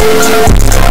Thank you.